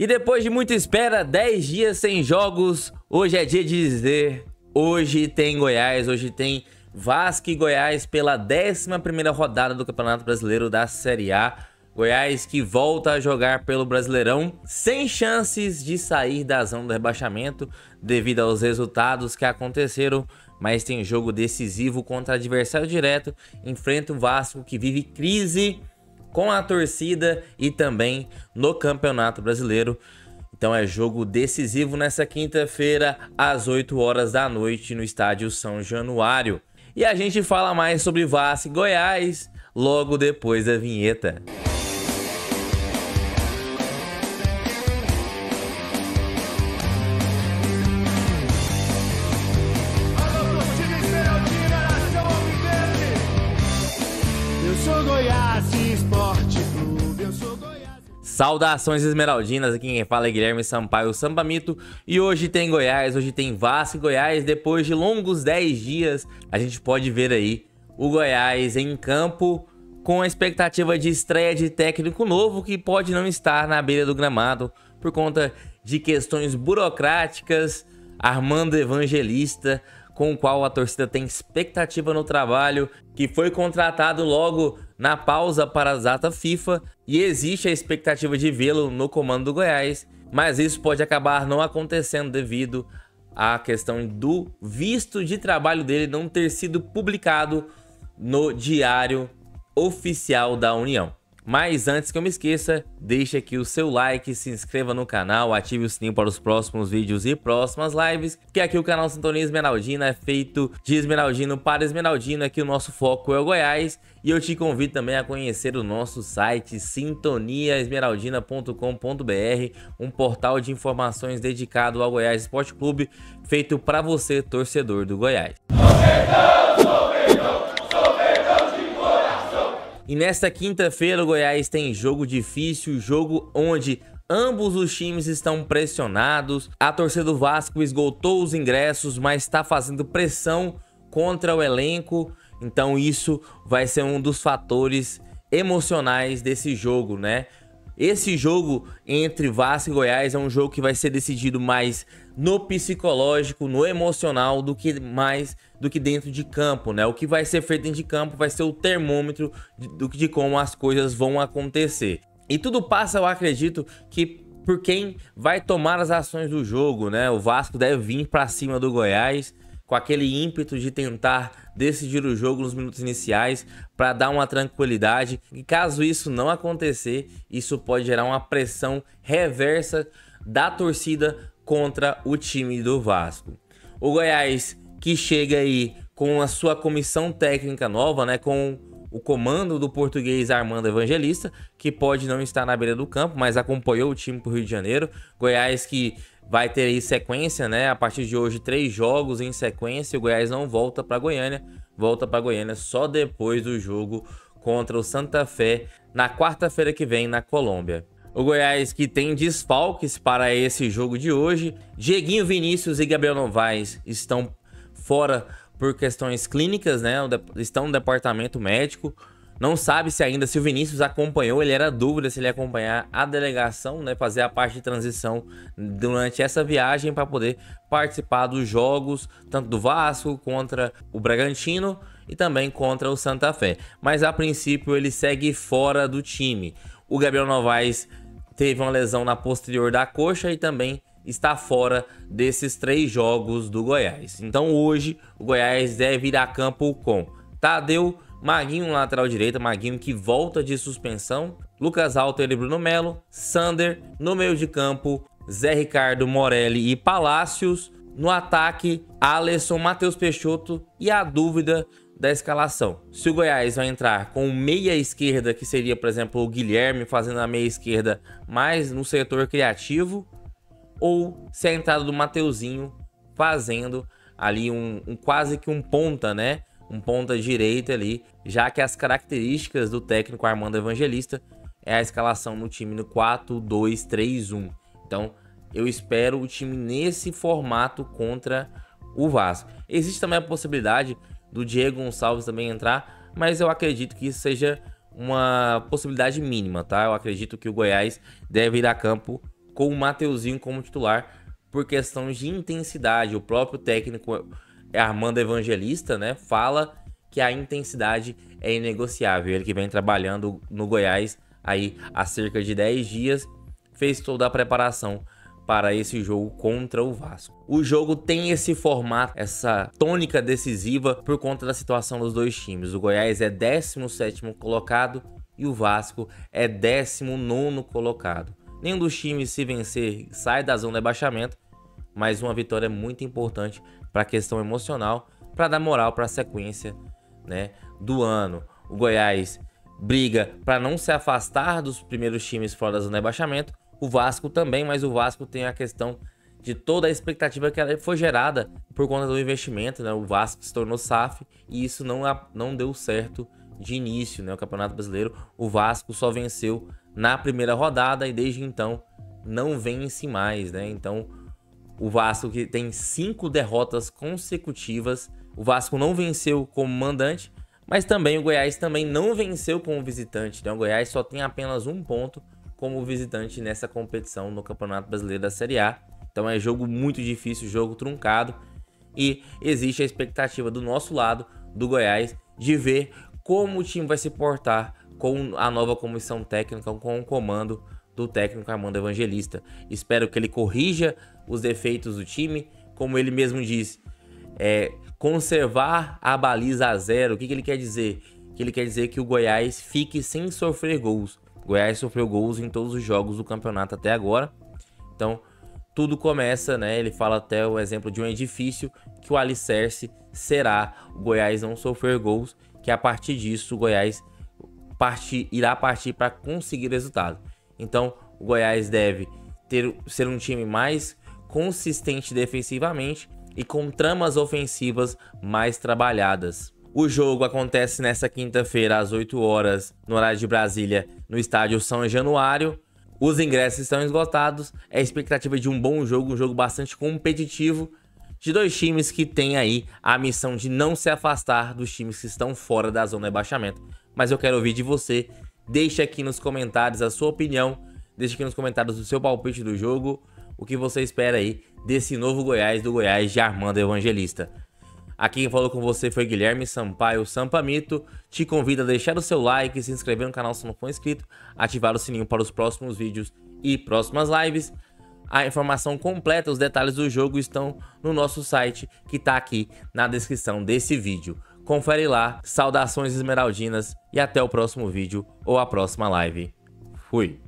E depois de muita espera, 10 dias sem jogos, hoje é dia de dizer, hoje tem Goiás, hoje tem Vasco e Goiás pela 11ª rodada do Campeonato Brasileiro da Série A. Goiás que volta a jogar pelo Brasileirão sem chances de sair da zona do rebaixamento devido aos resultados que aconteceram, mas tem jogo decisivo contra adversário direto, enfrenta o Vasco que vive crise com a torcida e também no Campeonato Brasileiro. Então é jogo decisivo nessa quinta-feira às 8 horas da noite no estádio São Januário. E a gente fala mais sobre Vasco e Goiás logo depois da vinheta. Saudações esmeraldinas, aqui quem fala é Guilherme Sampaio Sambamito e hoje tem Goiás, hoje tem Vasco e Goiás, depois de longos 10 dias a gente pode ver aí o Goiás em campo com a expectativa de estreia de técnico novo que pode não estar na beira do gramado por conta de questões burocráticas, Armando Evangelista com o qual a torcida tem expectativa no trabalho, que foi contratado logo na pausa para a data FIFA e existe a expectativa de vê-lo no comando do Goiás, mas isso pode acabar não acontecendo devido à questão do visto de trabalho dele não ter sido publicado no Diário Oficial da União. Mas antes que eu me esqueça, deixe aqui o seu like, se inscreva no canal, ative o sininho para os próximos vídeos e próximas lives, que aqui o canal Sintonia Esmeraldina é feito de esmeraldino para esmeraldino, aqui o nosso foco é o Goiás, e eu te convido também a conhecer o nosso site sintoniaesmeraldina.com.br, um portal de informações dedicado ao Goiás Esporte Clube, feito para você, torcedor do Goiás. E nesta quinta-feira o Goiás tem jogo difícil, jogo onde ambos os times estão pressionados. A torcida do Vasco esgotou os ingressos, mas está fazendo pressão contra o elenco. Então isso vai ser um dos fatores emocionais desse jogo, né? Esse jogo entre Vasco e Goiás é um jogo que vai ser decidido mais no psicológico, no emocional, do que mais do que dentro de campo, né? O que vai ser feito dentro de campo vai ser o termômetro de, de como as coisas vão acontecer. E tudo passa, eu acredito, que por quem vai tomar as ações do jogo, né? O Vasco deve vir para cima do Goiás com aquele ímpeto de tentar decidir o jogo nos minutos iniciais para dar uma tranquilidade. E caso isso não acontecer, isso pode gerar uma pressão reversa da torcida contra o time do Vasco. O Goiás que chega aí com a sua comissão técnica nova, né, com o comando do português Armando Evangelista, que pode não estar na beira do campo, mas acompanhou o time para o Rio de Janeiro. Goiás que vai ter aí sequência, né? A partir de hoje, três jogos em sequência. O Goiás não volta para Goiânia, volta para Goiânia só depois do jogo contra o Santa Fé na quarta-feira que vem na Colômbia. O Goiás que tem desfalques para esse jogo de hoje. Dieguinho Vinícius e Gabriel Novaes estão fora por questões clínicas, né? Estão no departamento médico. Não sabe se ainda se o Vinícius acompanhou, ele era dúvida se ele ia acompanhar a delegação, né, fazer a parte de transição durante essa viagem para poder participar dos jogos, tanto do Vasco contra o Bragantino e também contra o Santa Fé. Mas a princípio ele segue fora do time. O Gabriel Novaes teve uma lesão na posterior da coxa e também está fora desses três jogos do Goiás. Então hoje o Goiás deve ir a campo com Tadeu, Maguinho lateral direita, Maguinho que volta de suspensão, Lucas Alto e Bruno Melo, Sander no meio de campo, Zé Ricardo, Morelli e Palácios, no ataque, Alisson, Matheus Peixoto e a dúvida da escalação. Se o Goiás vai entrar com meia esquerda, que seria, por exemplo, o Guilherme fazendo a meia esquerda mais no setor criativo, ou se a entrada do Mateuzinho fazendo ali um, um quase que um ponta, né? um ponta direita ali, já que as características do técnico Armando Evangelista é a escalação no time no 4-2-3-1. Então, eu espero o time nesse formato contra o Vasco. Existe também a possibilidade do Diego Gonçalves também entrar, mas eu acredito que isso seja uma possibilidade mínima, tá? Eu acredito que o Goiás deve ir a campo com o Mateuzinho como titular por questão de intensidade. O próprio técnico Armando Evangelista, né, fala que a intensidade é inegociável. Ele que vem trabalhando no Goiás aí há cerca de 10 dias, fez toda a preparação para esse jogo contra o Vasco. O jogo tem esse formato, essa tônica decisiva por conta da situação dos dois times. O Goiás é 17º colocado e o Vasco é 19º colocado. Nenhum dos times se vencer sai da zona de baixamento, mas uma vitória é muito importante para a questão emocional, para dar moral para a sequência, né, do ano. O Goiás briga para não se afastar dos primeiros times fora da zona de rebaixamento. O Vasco também, mas o Vasco tem a questão de toda a expectativa que foi gerada por conta do investimento, né? O Vasco se tornou SAF e isso não, não deu certo de início, né? O Campeonato Brasileiro, o Vasco só venceu na primeira rodada e desde então não vence mais, né? Então, o Vasco que tem cinco derrotas consecutivas, o Vasco não venceu como mandante, mas também o Goiás também não venceu como visitante. Então o Goiás só tem apenas um ponto como visitante nessa competição no Campeonato Brasileiro da Série A. Então é jogo muito difícil, jogo truncado. E existe a expectativa do nosso lado, do Goiás, de ver como o time vai se portar com a nova comissão técnica, com o comando do técnico Armando Evangelista. Espero que ele corrija os defeitos do time, como ele mesmo disse, é, conservar a baliza a zero. O que, que ele quer dizer? Que ele quer dizer que o Goiás fique sem sofrer gols. Goiás sofreu gols em todos os jogos do campeonato até agora. Então, tudo começa, né? Ele fala até o exemplo de um edifício que o alicerce será o Goiás não sofrer gols, que a partir disso o Goiás partir, irá partir para conseguir resultado. Então, o Goiás deve ter, ser um time mais consistente defensivamente e com tramas ofensivas mais trabalhadas. O jogo acontece nesta quinta-feira às 8 horas no horário de Brasília, no estádio São Januário. Os ingressos estão esgotados. É a expectativa de um bom jogo, um jogo bastante competitivo de dois times que têm aí a missão de não se afastar dos times que estão fora da zona de baixamento. Mas eu quero ouvir de você. Deixe aqui nos comentários a sua opinião. Deixe aqui nos comentários o seu palpite do jogo o que você espera aí desse novo Goiás do Goiás de Armando Evangelista. Aqui quem falou com você foi Guilherme Sampaio Sampamito. Te convido a deixar o seu like, se inscrever no canal se não for inscrito, ativar o sininho para os próximos vídeos e próximas lives. A informação completa, os detalhes do jogo estão no nosso site que está aqui na descrição desse vídeo. Confere lá, saudações esmeraldinas e até o próximo vídeo ou a próxima live. Fui!